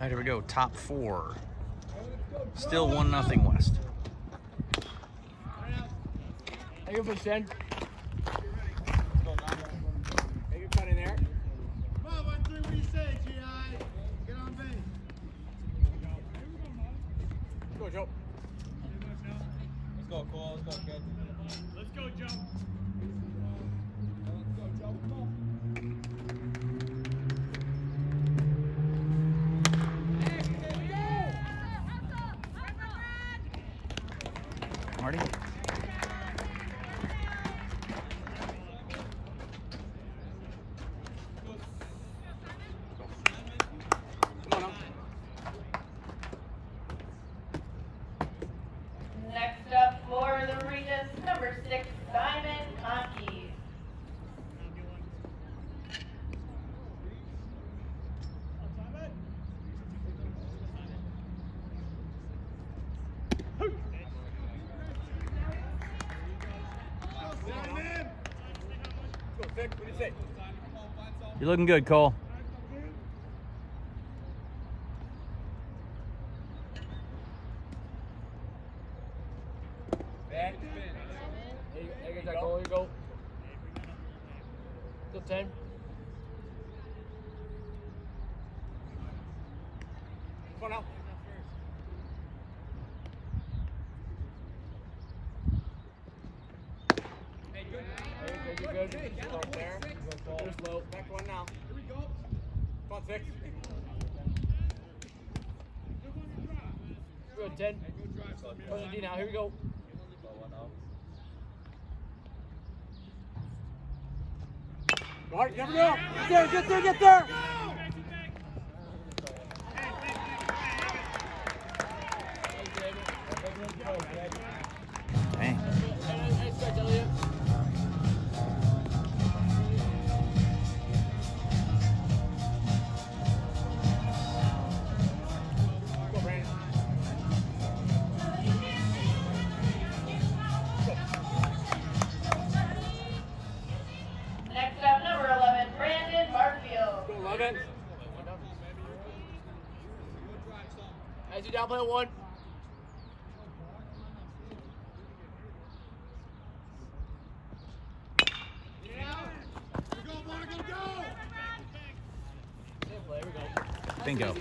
right, here we go. Top four. Still one nothing West. Hey, you push in. Hey, you cut in there. Come on, one, three, what do you say, G.I.? Get on base. Go, Joe. Let's go, Cole. Let's go, kid. Let's go, Joe. Let's go, Joe. Come on. Marty? Next up for the Regis, number six, Simon Vic. What do you say? You're looking good, Cole. Back. Hey, hey, get. Here you go. Still 10. Come on. Good, good. There. Go slow. Back one now. Here we go. Come six. Good, 10. Go to the D now. Here we go. Mark, never go. Get there, get there, get there. As you down play one. Bingo.